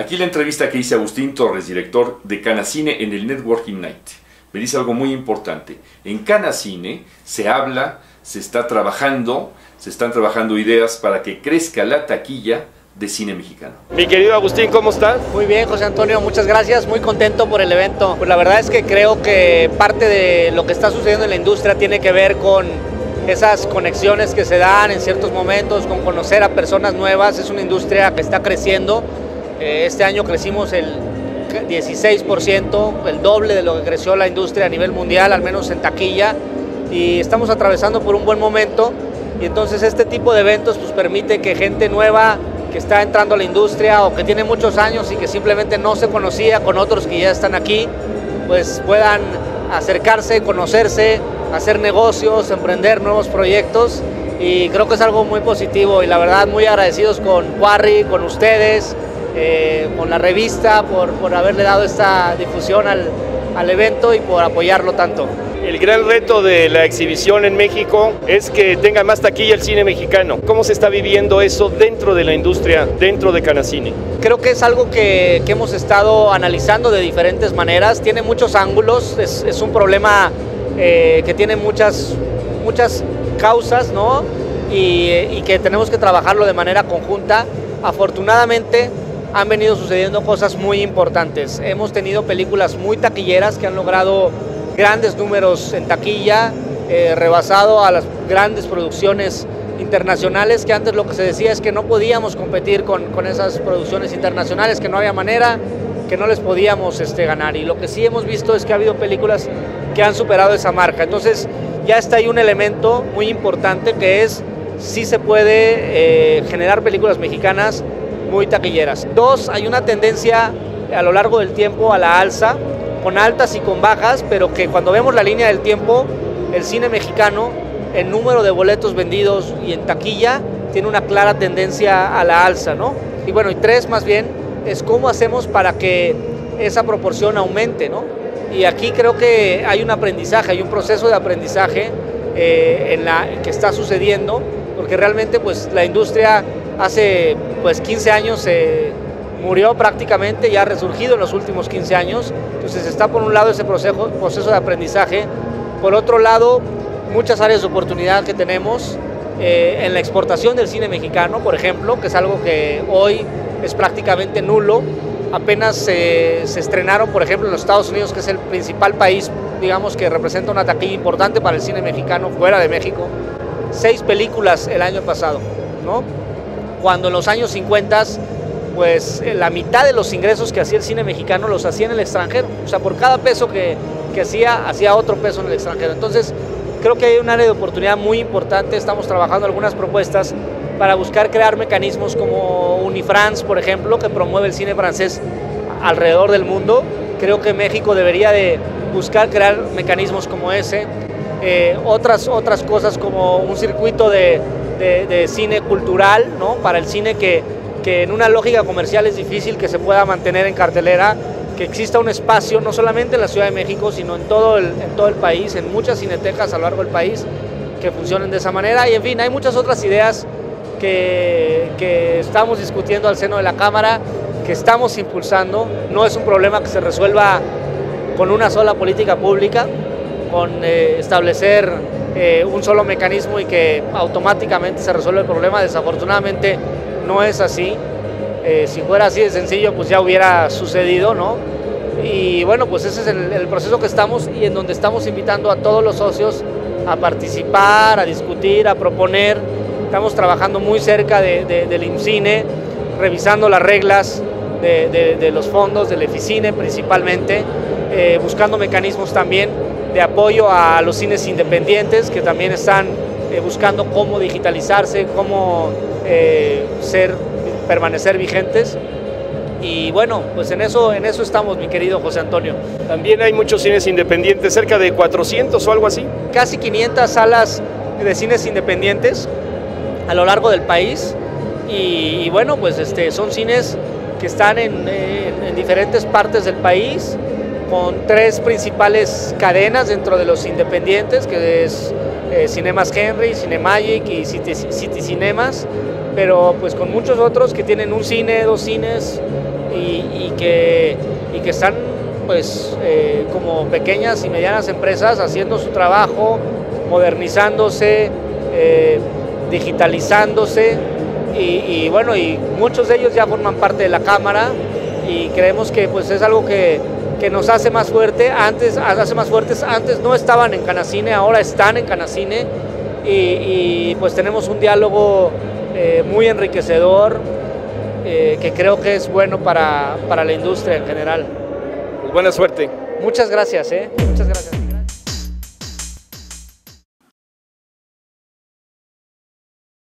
Aquí la entrevista que hice a Agustín Torres, director de Canacine en el Networking Night. Me dice algo muy importante. En Canacine se habla, se está trabajando, se están trabajando ideas para que crezca la taquilla de cine mexicano. Mi querido Agustín, ¿cómo estás? Muy bien, José Antonio, muchas gracias, muy contento por el evento. Pues la verdad es que creo que parte de lo que está sucediendo en la industria tiene que ver con esas conexiones que se dan en ciertos momentos, con conocer a personas nuevas. Es una industria que está creciendo. Eh, este año crecimos el 16%, el doble de lo que creció la industria a nivel mundial, al menos en taquilla. Y estamos atravesando por un buen momento. Y entonces este tipo de eventos pues, permite que gente nueva que está entrando a la industria o que tiene muchos años y que simplemente no se conocía con otros que ya están aquí, pues puedan acercarse, conocerse, hacer negocios, emprender nuevos proyectos y creo que es algo muy positivo y la verdad muy agradecidos con Quarry, con ustedes, eh, con la revista por, por, haberle dado esta difusión al, al evento y por apoyarlo tanto. El gran reto de la exhibición en México es que tenga más taquilla el cine mexicano. ¿Cómo se está viviendo eso dentro de la industria, dentro de Canacine? Creo que es algo que, que hemos estado analizando de diferentes maneras. Tiene muchos ángulos, es, es un problema eh, que tiene muchas, muchas causas, ¿no? Y, y, que tenemos que trabajarlo de manera conjunta. Afortunadamente han venido sucediendo cosas muy importantes. Hemos tenido películas muy taquilleras que han logrado grandes números en taquilla, eh, rebasado a las grandes producciones internacionales, que antes lo que se decía es que no podíamos competir con, con esas producciones internacionales, que no había manera, que no les podíamos este, ganar. Y lo que sí hemos visto es que ha habido películas que han superado esa marca. Entonces ya está ahí un elemento muy importante que es si se puede eh, generar películas mexicanas muy taquilleras. Dos, hay una tendencia a lo largo del tiempo a la alza, con altas y con bajas, pero que cuando vemos la línea del tiempo, el cine mexicano, el número de boletos vendidos y en taquilla, tiene una clara tendencia a la alza, ¿no? Y bueno, y tres más bien, es cómo hacemos para que esa proporción aumente, ¿no? Y aquí creo que hay un aprendizaje, hay un proceso de aprendizaje eh, en la, que está sucediendo, porque realmente pues la industria hace pues 15 años se murió prácticamente y ha resurgido en los últimos 15 años. Entonces está por un lado ese proceso, de aprendizaje, por otro lado muchas áreas de oportunidad que tenemos eh, en la exportación del cine mexicano, por ejemplo, que es algo que hoy es prácticamente nulo. Apenas se, se estrenaron, por ejemplo, en los Estados Unidos, que es el principal país, digamos, que representa una taquilla importante para el cine mexicano fuera de México, seis películas el año pasado, ¿no? Cuando en los años 50 pues la mitad de los ingresos que hacía el cine mexicano los hacía en el extranjero. O sea, por cada peso que, que hacía, hacía otro peso en el extranjero. Entonces, creo que hay un área de oportunidad muy importante. Estamos trabajando algunas propuestas para buscar crear mecanismos como Unifrance, por ejemplo, que promueve el cine francés alrededor del mundo. Creo que México debería de buscar crear mecanismos como ese. Eh, otras, otras cosas como un circuito de, de, cine cultural, ¿no? Para el cine que, que en una lógica comercial es difícil que se pueda mantener en cartelera, que exista un espacio no solamente en la Ciudad de México, sino en todo el, en todo el país, en muchas cinetecas a lo largo del país que funcionen de esa manera. Y en fin, hay muchas otras ideas que, que estamos discutiendo al seno de la Cámara, que estamos impulsando. No es un problema que se resuelva con una sola política pública, con eh, establecer eh, un solo mecanismo y que automáticamente se resuelve el problema. Desafortunadamente no es así. Eh, si fuera así de sencillo, pues ya hubiera sucedido, ¿no? Y bueno, pues ese es el, proceso que estamos y en donde estamos invitando a todos los socios a participar, a discutir, a proponer. Estamos trabajando muy cerca de, de, del IMCINE, revisando las reglas de, de los fondos, del EFICINE principalmente, eh, buscando mecanismos también de apoyo a los cines independientes que también están eh, buscando cómo digitalizarse, cómo eh, ser, permanecer vigentes. Y bueno, pues en eso, en eso estamos, mi querido José Antonio. También hay muchos cines independientes, cerca de 400 o algo así. Casi 500 salas de cines independientes a lo largo del país. Y, y bueno, pues este, son cines que están en, en, en diferentes partes del país, con tres principales cadenas dentro de los independientes, que es eh, Cinemas Henry, Cinemagic y City, City, Cinemas, pero pues con muchos otros que tienen un cine, dos cines, y, que, y que están pues eh, como pequeñas y medianas empresas haciendo su trabajo, modernizándose, eh, digitalizándose y, bueno, y muchos de ellos ya forman parte de la Cámara y creemos que pues es algo que, nos hace más fuerte, antes hace más fuertes, antes no estaban en Canacine, ahora están en Canacine y, pues tenemos un diálogo eh, muy enriquecedor eh, que creo que es bueno para, para la industria en general. Pues buena suerte. Muchas gracias, ¿eh? Muchas gracias.